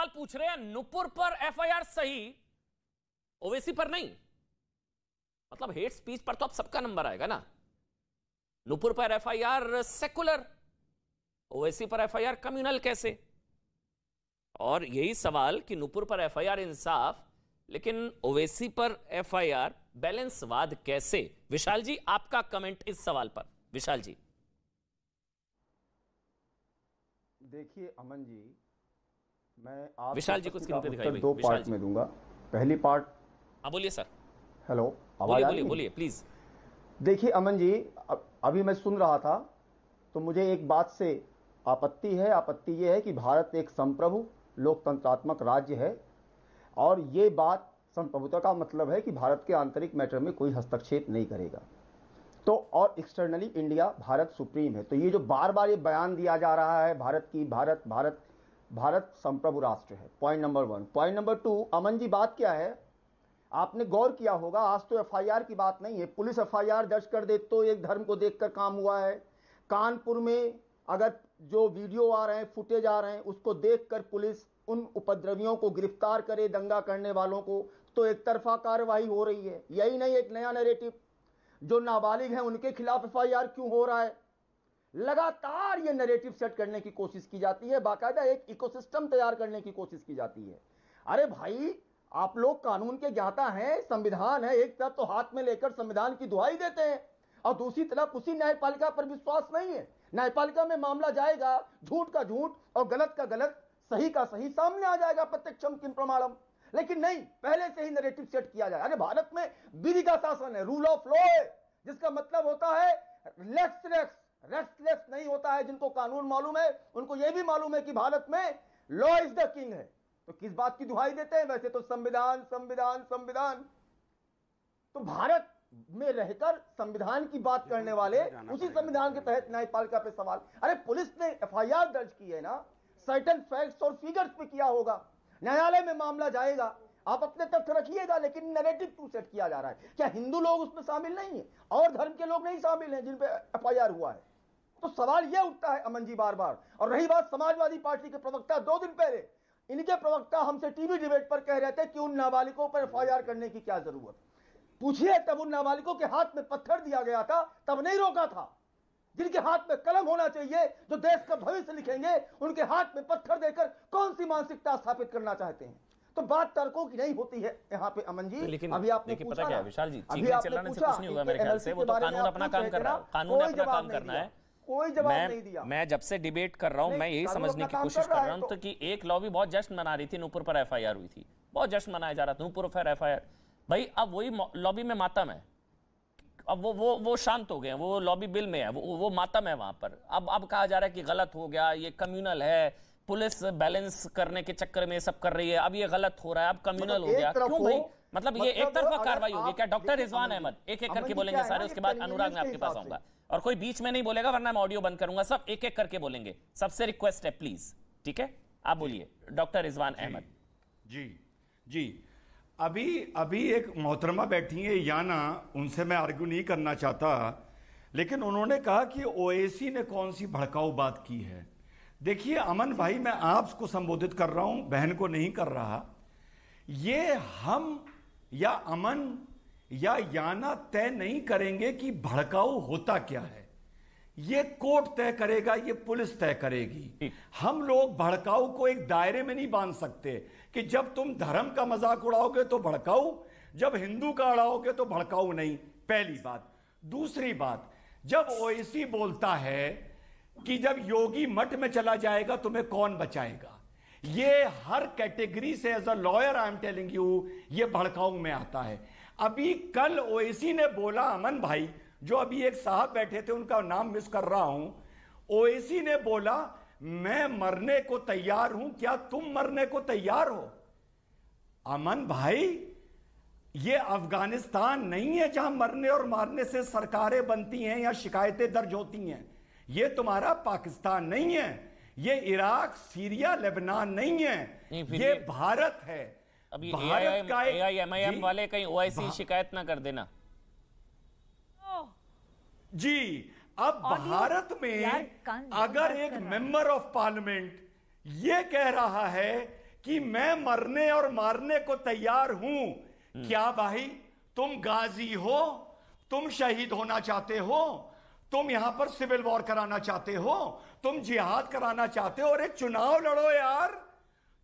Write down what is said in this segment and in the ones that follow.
सवाल पूछ रहे हैं, नुपुर पर एफआईआर सही ओवेसी पर नहीं। मतलब हेट स्पीच पर तो अब सबका नंबर आएगा ना। नुपुर पर एफआईआर सेकुलर ओवैसी पर एफआईआर कम्युनल कैसे? और यही सवाल कि नुपुर पर एफआईआर इंसाफ, लेकिन ओवेसी पर एफआईआर बैलेंसवाद कैसे? विशाल जी, आपका कमेंट इस सवाल पर। विशाल जी। देखिए अमन जी मैं विशाल जी को स्क्रीन पे दिखाइए दो पार्ट में दूँगा। पहली पार्ट हाँ बोलिए सर। हेलो बोलिए बोलिए बोलिए प्लीज़। देखिए अमन जी अभी मैं सुन रहा था तो मुझे एक बात से आपत्ति है। आपत्ति ये है कि भारत एक संप्रभु लोकतंत्रात्मक राज्य है। और ये बात संप्रभुता का मतलब है कि भारत के आंतरिक मैटर में कोई हस्तक्षेप नहीं करेगा। तो और एक्सटर्नली इंडिया भारत सुप्रीम है। तो ये जो बार बार ये बयान दिया जा रहा है भारत की भारत भारत भारत संप्रभु राष्ट्र है। Point number one point number two Aman ji, बात क्या है? आपने गौर किया होगा, आज तो एफआईआर की बात नहीं है। पुलिस एफआईआर दर्ज कर दे तो एक धर्म को देखकर काम हुआ है। कानपुर में अगर जो वीडियो आ रहे हैं फुटेज आ रहे हैं, उसको देखकर पुलिस उन उपद्रवियों को गिरफ़्तार करे, दंगा करने वालों को तो एक तरफा कार्रवाई हो रही है। यही नहीं, एक नया नैरेटिव जो नाबालिग हैं, उनके खिलाफ एफआईआर क्यों हो रहा है? लगातार ये नैरेटिव सेट करने की कोशिश की जाती है, बाकायदा एक इकोसिस्टम तैयार करने की कोशिश की जाती है। अरे भाई, आप लोग कानून के ज्ञाता हैं, संविधान है, एक तरफ़ तो हाथ में लेकर संविधान की दुहाई देते हैं, और दूसरी तरफ़ उसी न्यायपालिका पर विश्वास नहीं है। न्यायपालिका में मामला जाएगा, झूठ का झूठ और गलत का गलत, सही का सही सामने आ जाएगा प्रत्यक्षम किम प्रमाणम। लेकिन नहीं, पहले से ही नैरेटिव सेट किया जाए। अरे भारत में विधि का शासन है रूल ऑफ़ लॉ है, जिसका मतलब होता है लेक्स रेस्टलेस नहीं होता है जिनको कानून मालूम है उनको यह भी मालूम है कि भारत में लॉ इज़ द किंग है। तो किस बात की दुहाई देते हैं? वैसे तो संविधान संविधान संविधान। तो भारत में रहकर संविधान की बात करने वाले उसी संविधान के तहत न्यायपालिका पे सवाल। अरे पुलिस ने एफआईआर दर्ज की है ना सर्टन फैक्ट्स और फिगर्स पे किया होगा। न्यायालय में मामला जाएगा। आप अपने तथ्य रखिएगा लेकिन नैरेटिव क्यों सेट किया जा रहा है। क्या हिंदू लोग उसमें शामिल नहीं है? और धर्म के लोग नहीं शामिल हैं जिन पे एफआईआर हुआ है? तो सवाल यह उठता है अमन जी बार बार और रही बात समाजवादी पार्टी के प्रवक्ता दो दिन पहले। इनके प्रवक्ता हमसे टीवी डिबेट पर कह रहे थे कि उन नाबालिगों पर एफआईआर करने की क्या ज़रूरत। पूछिए तब उन नाबालिगों के हाथ में पत्थर दिया गया था तब नहीं रोका था। जिनके हाथ में कलम होना चाहिए जो देश का भविष्य लिखेंगे उनके हाथ में पत्थर देकर कौन सी मानसिकता स्थापित करना चाहते हैं? तो बात तर्कों की नहीं होती है यहाँ पे अमन जी। लेकिन अभी आपने देखिए पूछा पता क्या विशाल जी अभी आपने पूछा कुछ नहीं होगा मेरे ख्याल से वो तो कानून अपना काम कर रहा है कानून अपना काम करना है। कोई जवाब नहीं मैं दिया। मैं जब से डिबेट कर रहा हूँ मैं यही समझने की कोशिश कर रहा है तो कि एक लॉबी बहुत जश्न मना रही थी नूपुर पर एफआईआर हुई थी। बहुत जश्न मनाया जा रहा था नूपुर पर एफआईआर भाई अब वही लॉबी में मातम है। अब वो वो वो शांत हो गए वो लॉबी बिल में है वो वो मातम है वहाँ पर। अब अब कहा जा रहा है कि गलत हो गया ये कम्युनल है पुलिस बैलेंस करने के चक्कर में सब कर रही है अब ये गलत हो रहा है अब कम्युनल मतलब हो गया। क्यों भाई? मतलब ये एक मतलब तरफा कार्रवाई होगी। क्या डॉक्टर रिजवान अहमद? एक एक करके बोलेंगे सारे उसके बाद अनुराग मैं आपके पास आऊँगा। और कोई बीच में नहीं बोलेगा वरना मैं ऑडियो बंद करूँगा। सब एक एक करके बोलेंगे। सबसे रिक्वेस्ट है प्लीज़। ठीक है? आप बोलिए। डॉक्टर रिजवान अहमद। जी। जी। अभी अभी एक मोहतरमा बैठी है याना उनसे मैं आर्ग्यू नहीं करना चाहता लेकिन उन्होंने कहा कि ओएसी ने कौन सी भड़काऊ बात की है। देखिए अमन भाई मैं आपको संबोधित कर रहा हूँ बहन को नहीं कर रहा। ये हम या अमन या याना तय नहीं करेंगे कि भड़काऊ होता क्या है। ये कोर्ट तय करेगा, ये पुलिस तय करेगी। हम लोग भड़काऊ को एक दायरे में नहीं बाँध सकते कि जब तुम धर्म का मज़ाक उड़ाओगे तो भड़काऊ, जब हिंदू का उड़ाओगे तो भड़काऊ नहीं। पहली बात। दूसरी बात, जब ओएसी बोलता है कि जब योगी मठ में चला जाएगा, तुम्हें कौन बचाएगा? ये हर कैटेगरी से as a lawyer I am telling you ये भड़काऊ में आता है। अभी कल ओएसी ने बोला, अमन भाई, जो अभी एक साहब बैठे थे, उनका नाम मिस कर रहा हूँ। ओएसी ने बोला, मैं मरने को तैयार हूँ, क्या तुम मरने को तैयार हो? अमन भाई, ये अफ़गानिस्तान नहीं है जहाँ मरने और मारने से सरकारें बनती हैं या शिकायतें दर्ज होती हैं। ये तुम्हारा पाकिस्तान नहीं है। ये इराक सीरिया लेबनान नहीं है। नहीं, ये ये- भारत है। अब ये भारत का एक- एआईएमआईएम जी, वाले कहीं ओआईसी भा- शिकायत ना कर देना। जी अब भारत में अगर एक मेंबर ऑफ़ पार्लियामेंट ये कह रहा है कि मैं मरने और मारने को तैयार हूँ क्या भाई तुम गाजी हो? तुम शहीद होना चाहते हो? तुम यहाँ पर सिविल वॉर कराना चाहते हो? तुम जिहाद कराना चाहते हो एक चुनाव लड़ो यार।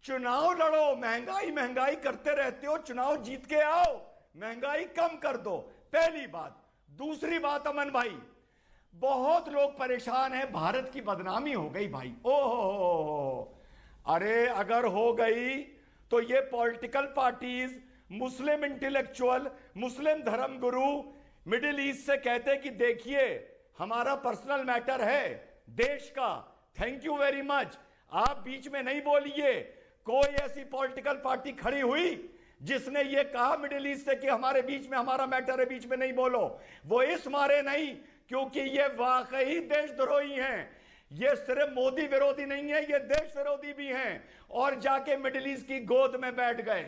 चुनाव लड़ो, महँगाई महँगाई करते रहते हो, चुनाव जीत के आओ, महँगाई कम कर दो। पहली बात। दूसरी बात, अमन भाई, बहुत लोग परेशान हैं, भारत की बदनामी हो गई भाई। ओहो। अरे, अगर हो गई तो ये political parties, Muslim intellectual, Muslim धर्म गुरु मिडिल ईस्ट से कहते कि देखिए, हमारा पर्सनल मैटर है देश का। थैंक यू वेरी मच आप बीच में नहीं बोलिए। कोई ऐसी पॉलिटिकल पार्टी खड़ी हुई जिसने ये कहा मिडिल ईस्ट से कि हमारे बीच में, हमारा मैटर है, बीच में नहीं बोलो। वो इस मारे नहीं, क्योंकि ये वाकई देशद्रोही हैं। ये सिर्फ़ मोदी विरोधी नहीं है, ये देश विरोधी भी हैं और जाके मिडिल ईस्ट की गोद में बैठ गए।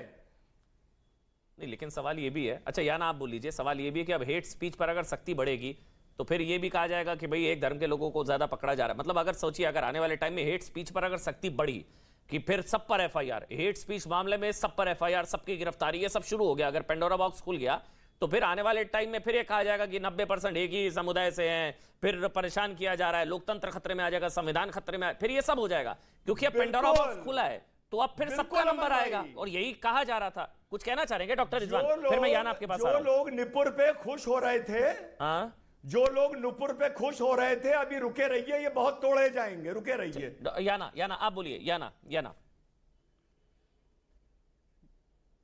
नहीं, लेकिन सवाल ये भी है। अच्छा या ना आप बोल लीजिए, सवाल ये भी है कि अब हेट स्पीच पर अगर सख्ती बढ़ेगी तो फिर ये भी कहा जाएगा कि भाई एक धर्म के लोगों को ज़्यादा पकड़ा जा रहा है। मतलब अगर सोचिए अगर आने वाले टाइम में हेट स्पीच पर अगर सख्ती बढ़ी कि फिर सब पर एफआईआर हेट स्पीच मामले में सब पर एफआईआर सबकी गिरफ्तारी ये सब शुरू हो गया। अगर पेंडोरा बॉक्स खुल गया तो फिर आने वाले टाइम में फिर ये कहा जाएगा कि 90 परसेंट एक ही समुदाय से हैं फिर परेशान किया जा रहा है लोकतंत्र खतरे में आ जाएगा संविधान खतरे में फिर ये सब हो जाएगा। क्योंकि अब पेंडोरा बॉक्स खुला है तो अब फिर सबका नंबर आएगा। और यही कहा जा रहा था। कुछ कहना चाह रहे डॉक्टर रिजवान फिर मैं याना आपके पास जो लोग निपुर पे खुश हो रहे थे हाँ? जो लोग नुपुर पे खुश हो रहे थे, अभी रुके रहिए, ये बहुत तोड़े जाएँगे, रुके रहिए। याना याना, आप बोलिए, याना याना।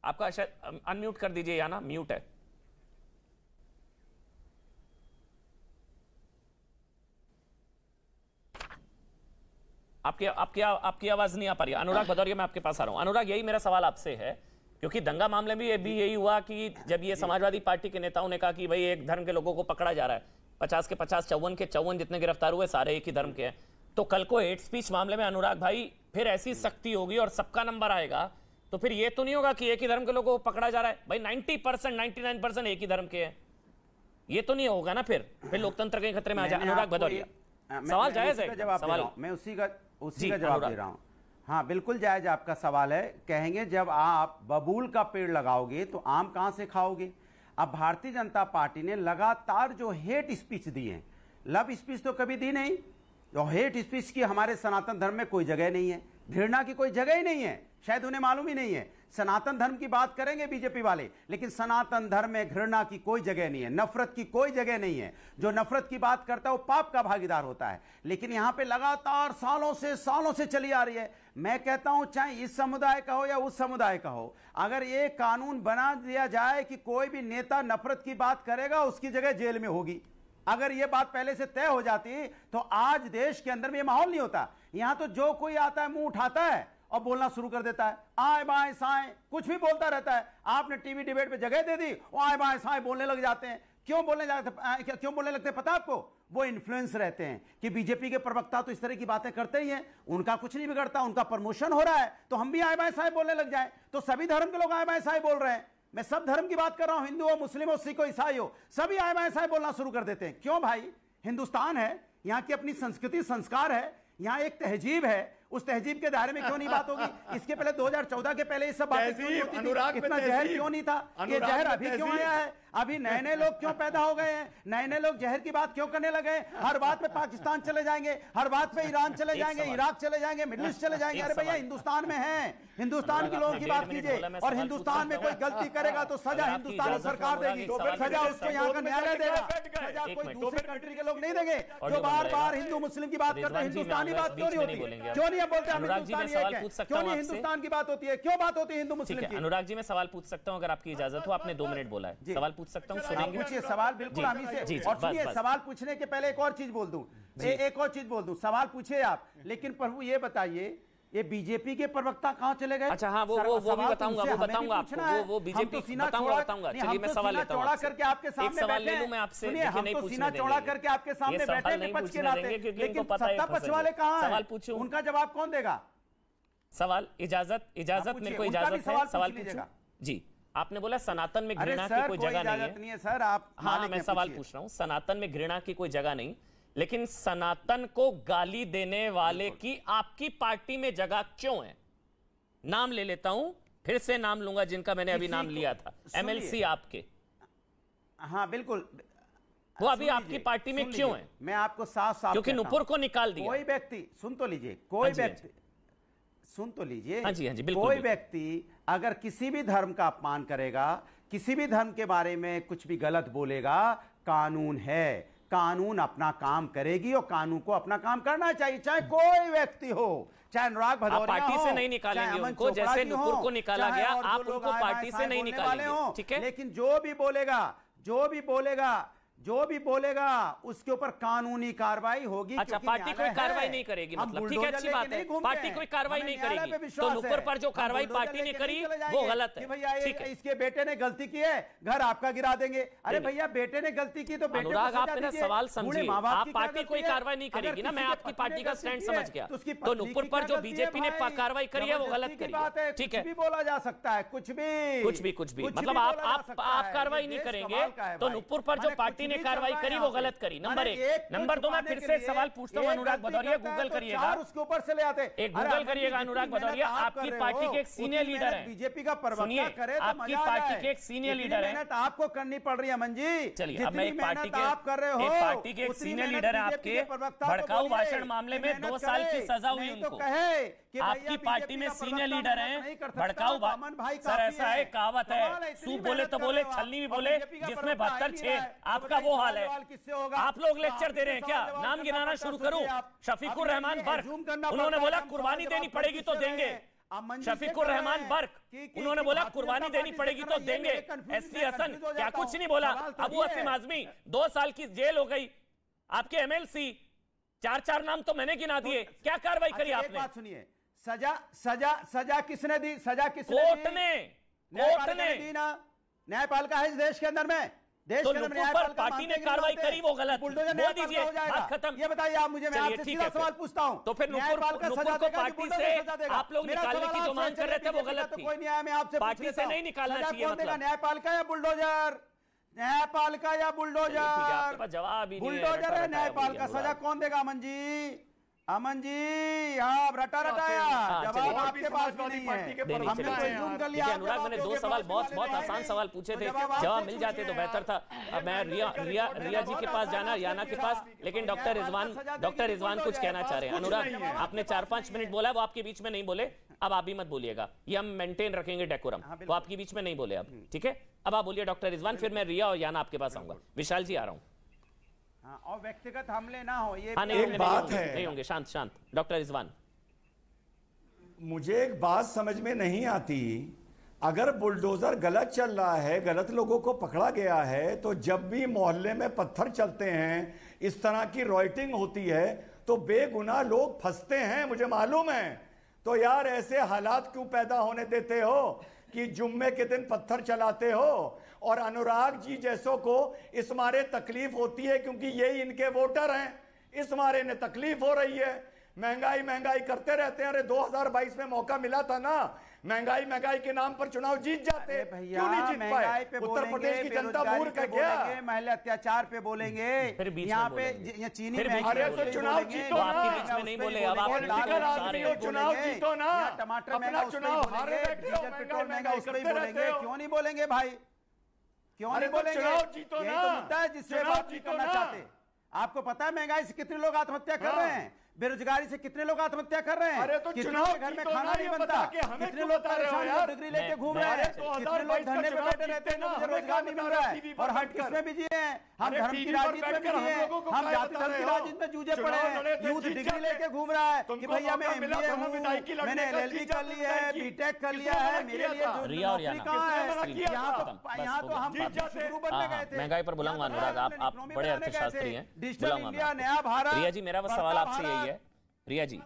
आपका शायद अनम्यूट कर दीजिए, याना म्यूट है। आपकी आपकी आपकी आवाज़ नहीं आ पा रही अनुराग भदौरिया, मैं आपके पास आ रहा हूँ। अनुराग, यही मेरा सवाल आपसे है क्योंकि दंगा मामले में भी यही हुआ कि जब ये समाजवादी पार्टी के नेताओं ने कहा कि भाई एक धर्म के लोगों को पकड़ा जा रहा है पचास के पचास चौवन के चौवन जितने गिरफ़्तार हुए सारे एक ही धर्म के हैं। तो कल को हेट स्पीच मामले में अनुराग भाई फिर ऐसी सख्ती होगी और सबका नंबर आएगा तो फिर ये तो नहीं होगा कि एक ही धर्म के लोगों को पकड़ा जा रहा है। भाई ninety percent ninety nine percent एक ही धर्म के हैं। ये तो नहीं होगा ना फिर? फिर लोकतंत्र के खतरे में आ जाए अनुराग भदौरिया। सवाल जायज़ है मैं उसी का उसी का जवाब दे रहा हूँ। हाँ बिल्कुल जायज़ आपका सवाल है। कहेंगे जब आप बबूल का पेड़ लगाओगे तो आम कहाँ से खाओगे? अब भारतीय जनता पार्टी ने लगातार जो हेट स्पीच दी है, लव स्पीच तो कभी दी नहीं। और हेट स्पीच की हमारे सनातन धर्म में कोई जगह नहीं है। घृणा की कोई जगह ही नहीं है। शायद उन्हें मालूम ही नहीं है। सनातन धर्म की बात करेंगे बीजेपी वाले, लेकिन सनातन धर्म में घृणा की कोई जगह नहीं है। नफरत की कोई जगह नहीं है। जो नफरत की बात करता है, वो पाप का भागीदार होता है। लेकिन यहाँ पे लगातार सालों से सालों से चली आ रही है। मैं कहता हूँ, चाहे इस समुदाय का हो या उस समुदाय का हो, अगर ये कानून बना दिया जाए कि कोई भी नेता नफरत की बात करेगा, उसकी जगह जेल में होगी। अगर यह बात पहले से तय हो जाती तो आज देश के अंदर में यह माहौल नहीं होता। यहाँ तो जो कोई आता है, मुँह उठाता है और बोलना शुरू कर देता है। आए बाएँ, साए, कुछ भी बोलता रहता है। आपने टीवी डिबेट पे जगह दे दी, वो आए बाएँ, साए बोलने लग जाते हैं। क्यों बोलने जाते क्यों बोलने लगते हैं पता आपको? वो इन्फ्लुएंस रहते हैं कि बीजेपी के प्रवक्ता तो इस तरह की बातें करते ही हैं उनका कुछ नहीं बिगड़ता उनका प्रमोशन हो रहा है तो हम भी आए बाएँ साए बोलने लग जाए। तो सभी धर्म के लोग आए बाएँ साए बोल रहे हैं। मैं सब धर्म की बात कर रहा हूँ हिंदू हो मुस्लिम हो सिख हो ईसाई हो सभी आए बाएँ साए बोलना शुरू कर देते हैं। क्यों भाई? हिंदुस्तान है यहाँ की अपनी संस्कृति संस्कार है यहाँ एक तहजीब है उस तहजीब के दायरे में क्यों नहीं बात होगी? इसके पहले 2014 के पहले ये सब बातें क्यों नहीं होती थी? इतना जहर क्यों नहीं था ये जहर अभी क्यों आया है? अभी नए नए लोग क्यों पैदा हो गए हैं? नए नए लोग जहर की बात क्यों करने लगे हर बात पे पाकिस्तान चले जाएँगे हर बात पे ईरान चले जाएँगे इराक चले जाएँगे मिडिल ईस्ट चले जाएँगे। अरे भैया हिंदुस्तान में है। हिंदुस्तान के लोगों की बात कीजिए। और हिंदुस्तान में कोई गलती करेगा तो सजा हिंदुस्तानी सरकार देगी। सजा उसको यहाँ का न्यायालय देगा। सजा कोई दूसरी कंट्री के लोग नहीं देंगे। जो बार बार हिंदू मुस्लिम की बात करते हैं हिंदुस्तानी बात क्यों नहीं होती? क्यों नहीं बोलते हम हिंदुस्तानी क्यों? नहीं हिंदुस्तान की बात होती है? क्यों बात होती है हिंदू मुस्लिम की? अनुराग जी मैं सवाल पूछ सकता हूँ अगर आपकी इजाज़त हो आपने दो मिनट बोला है। सवाल पूछ सकता हूँ सुनेंगे। पूछिए सवाल बिल्कुल हम से। और सुनिए सवाल पूछने के पहले एक और चीज़ बोल दूँ। एक और चीज़ बोल दूँ। सवाल पूछे आप लेकिन प्रभु ये बताइए ये बीजेपी के प्रवक्ता कहाँ चले गए? अच्छा हाँ वो वो वो भी बताऊँगा वो बताऊँगा आपको वो वो बीजेपी तो बताऊँगा बताऊँगा। चलिए मैं सवाल लेता हूँ करके आपके सामने बैठे ले लूँ मैं आपसे हम तो सीना चौड़ा करके आपके सामने बैठे विपक्ष के नाते। लेकिन सत्ता पक्ष वाले कहाँ सवाल पूछूँ। उनका जवाब कौन देगा? सवाल इजाज़त इजाज़त मेरे को इजाज़त है। सवाल पूछूँ? जी। आपने बोला सनातन में घृणा की कोई जगह नहीं है, नहीं है सर आप हाँ मैं सवाल पूछ रहा हूँ। सनातन में घृणा की कोई जगह नहीं लेकिन सनातन को गाली देने वाले की आपकी पार्टी में जगह क्यों है? नाम ले लेता हूँ फिर से नाम लूँगा जिनका मैंने अभी नाम लिया था। एमएलसी आपके। हाँ बिल्कुल। वो अभी आपकी पार्टी में क्यों है? मैं आपको साफ़ साफ़ क्योंकि नुपुर को निकाल दिया। कोई व्यक्ति सुन तो लीजिए कोई हाँ हाँ व्यक्ति सुन तो लीजिए। हाँ जी, हाँ जी, बिल्कुल, कोई व्यक्ति अगर किसी भी धर्म का अपमान करेगा किसी भी धर्म के बारे में कुछ भी गलत बोलेगा कानून है। कानून अपना काम करेगी और कानून को अपना काम करना चाहिए चाहे कोई व्यक्ति हो चाहे अनुराग भदौरिया पार्टी से नहीं निकालेंगे उनको, जैसे नुपुर को निकाला गया, आप उनको पार्टी से नहीं निकालेंगे, ठीक है? लेकिन जो भी बोलेगा जो भी बोलेगा जो भी बोलेगा उसके ऊपर कानूनी कार्रवाई होगी अच्छा पार्टी कोई कार्रवाई नहीं करेगी मतलब। ठीक है अच्छी बात है। पार्टी कोई कार्रवाई नहीं करेगी। तो विश्वास पर जो कार्रवाई पार्टी ने करी वो गलत है। भैया है। इसके बेटे ने गलती की है घर आपका गिरा देंगे। अरे भैया बेटे ने गलती की तो अनुराग सजा आप मेरा दीजिए। सवाल बाप आप पार्टी कोई कार्रवाई नहीं करेगी ना मैं आपकी पार्टी का स्टैंड समझ गया। तो उसकी तो की पर जो बीजेपी ने कार्रवाई करी है वो गलत करी बात है ठीक भी है बोला जा सकता है। कुछ भी कुछ भी कुछ भी। मतलब आप। कार्रवाई नहीं करेंगे तो नुपुर पर जो पार्टी ने भी कार्रवाई करी वो गलत करी। नंबर एक। नंबर दो मैं फिर से सवाल पूछता हूँ अनुराग भदौरिया गूगल तो करिएगा। उसके ऊपर से ले आते एक गूगल करिएगा अनुराग भदौरिया आपकी पार्टी के एक सीनियर लीडर हैं। बीजेपी का प्रवक्ता करे तो आपकी पार्टी के एक सीनियर लीडर हैं। मेहनत आपको करनी पड़ रही है अमन जी चलिए अब मैं एक पार्टी के आप कर रहे हो पार्टी के एक सीनियर लीडर है आपके भड़काऊ भाषण मामले में दो साल की सजा हुई तो उनको। आपकी पार्टी में सीनियर लीडर हैं भड़काऊ भाई सर ऐसा है। कहावत है सूप बोले तो बोले। छलनी भी बोले जिसमें बहत्तर छेद आपका बताइए वो हाल है। किससे होगा? आप लोग तो लेक्चर दे रहे हैं क्या? नाम गिनाना शुरू करूँ? शफीकुर रहमान बर्क। उन्होंने बोला कुर्बानी देनी पड़ेगी तो देंगे। मंजी से शफीकुर रहमान बर्क। कि- कि- उन्होंने बोला कुर्बानी देनी पड़ेगी तो देंगे। एस टी हसन क्या कुछ नहीं बोला। तो अबू असीम आजमी दो साल की जेल हो गई। आपके एमएलसी चार चार नाम तो मैंने गिना दिए। क्या कार्रवाई करी अच्छा, आपने? सुनिए। सजा सजा सजा किसने दी? सजा किसने कोर्ट ने कोर्ट ने। दी ना? न्यायपालिका है इस देश के अंदर में। देश तो के पर पार्टी ने कार्रवाई करी, वो गलत। बुलडोजर बोल दीजिए, बात खत्म। ये बताइए आप मुझे मैं आपसे सीधा सवाल पूछता हूँ। तो फिर नुपुर को- सजा को पार्टी से आप लोग निकालने की जो मांग कर रहे थे, वो गलत तो थी। कोई न्याय में आपसे पार्टी से नहीं निकालना चाहिए मतलब। न्यायपालिका या बुलडोजर? न्यायपालिका या बुलडोजर? जवाब बुलडोजर है न्यायपालिका सजा कौन देगा अमन जी अमन जी आप रटा रटाया हाँ, जवाब आपके पास भी नहीं है। हमने तो। कर लिया अनुराग मैंने दो सवाल बहुत बहुत आसान सवाल पूछे तो थे। जवाब मिल जाते तो बेहतर था। अब मैं रिया रिया रिया जी के पास जाना याना के पास लेकिन डॉक्टर रिजवान डॉक्टर रिजवान कुछ कहना चाह रहे हैं। अनुराग आपने चार पाँच मिनट बोला वो आपके बीच में नहीं बोले। अब आप भी मत बोलिएगा। ये हम मेंटेन रखेंगे डेकोरम वो आपके बीच में नहीं बोले अब ठीक है? अब आप बोलिए डॉक्टर रिजवान फिर मैं रिया और याना आपके पास आऊँगा। विशाल जी आ रहा हूँ। हाँ, और व्यक्तिगत हमले ना हो ये हाँ नहीं एक बात है। नहीं होंगे शांत शांत। डॉक्टर रिजवान। मुझे एक बात समझ में नहीं आती। अगर बुलडोजर गलत चल रहा है गलत लोगों को पकड़ा गया है तो जब भी मोहल्ले में पत्थर चलते हैं इस तरह की रॉयटिंग होती है तो बेगुनाह लोग फंसते हैं मुझे मालूम है। तो यार ऐसे हालात क्यों पैदा होने देते हो? कि जुम्मे के दिन पत्थर चलाते हो? और अनुराग जी जैसों को इस मारे तकलीफ़ होती है क्योंकि यही इनके वोटर हैं। इस मारे ने तकलीफ़ हो रही है। महँगाई महँगाई करते रहते हैं। अरे 2022 में मौका मिला था ना। महँगाई महँगाई के नाम पर चुनाव जीत जाते क्यों नहीं जीत पाए? उत्तर प्रदेश की जनता मूर्ख है क्या? महिला अत्याचार पे बोलेंगे। यहाँ पे ये चीनी बोलेंगे। पे चुनाव जीतो ना। आपके बीच में नहीं उस पे बोले। अब आप बोलेंगे, पॉलिटिकल आदमी हो चुनाव जीतो ना। टमाटर अपना महँगा चुनाव हारे बैठे महँगा उस पे करते बोलेंगे। रहते हो। क्यों नहीं बोलेंगे भाई? क्यों नहीं बोलेंगे चुनाव जीतो यही ना। तो मुद्दा है जिससे बात नहीं करना चाहते आपको पता है महँगाई से कितने लोग आत्महत्या कर हाँ। रहे हैं बेरोजगारी से कितने लोग आत्महत्या कर रहे हैं? अरे तो कितने चुनाव घर में खाना नहीं बनता? हमें कितने लोग बता रहे हो परेशान यार? डिग्री लेके घूम रहे हैं? कितने लोग धरने पे बैठे रहते हैं? ना, मुझे हमें रोज़गार नहीं मिल रहा है। और हम बैठकर? किसमें बिज़ी हैं? हम धर्म की राजनीति में बिज़ी हम हैं। हम जाति धर्म की राजनीति में जूझे पड़े हैं। यूथ डिग्री लेके घूम रहा है। कि भैया मैं एमबीए हूँ। लड़ने मैंने एलएलबी कर लिया है बीटेक कर लिया है। मेरे लिए जो रिया और नौकरी याना। कहाँ है? यहाँ तो बस यहाँ तो हम शुरू हाँ, बनने हाँ, गए थे। महँगाई पर बुलाऊँगा तो अनुराग, आप- आप बड़े अर्थशास्त्री हैं। डिजिटल इंडिया नया भारत रिया जी मेरा बदला सवाल आपसे। यही है रिया जी।